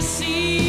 see.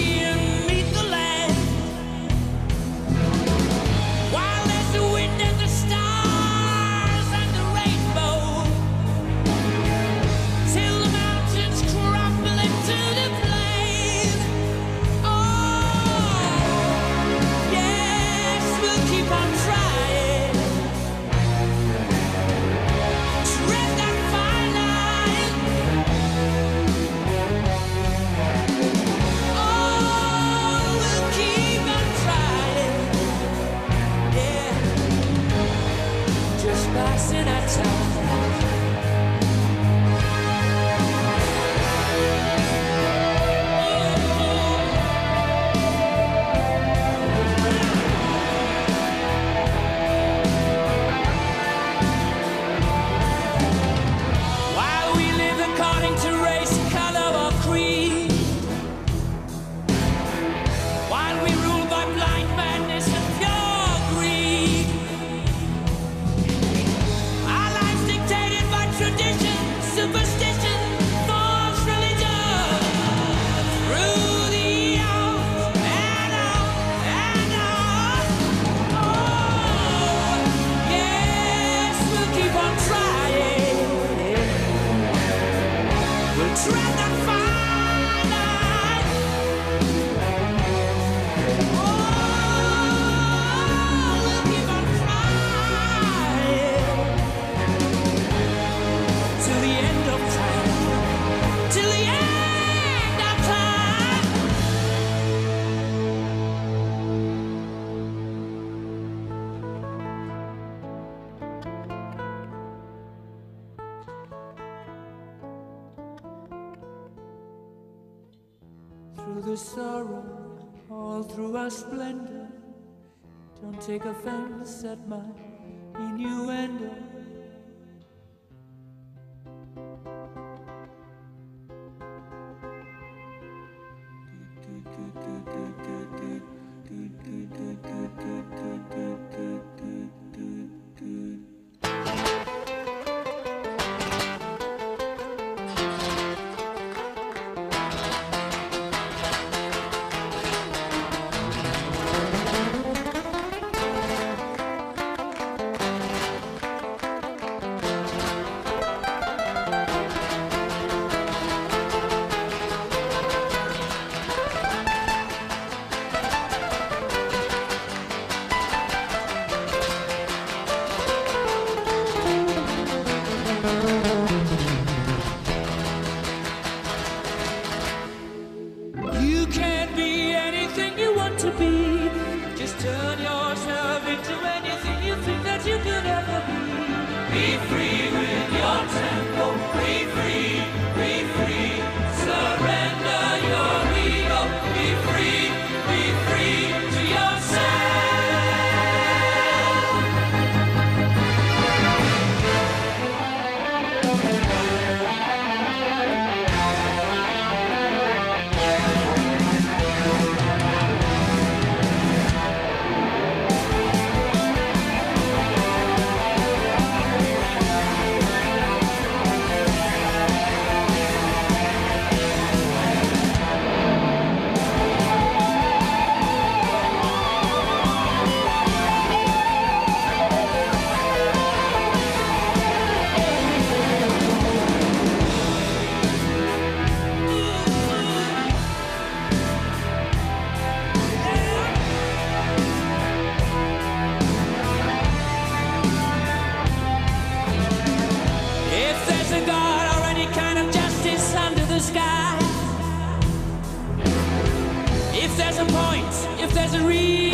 through the sorrow, all through our splendor. Don't take offense at my innuendo. a point, if there's a reason.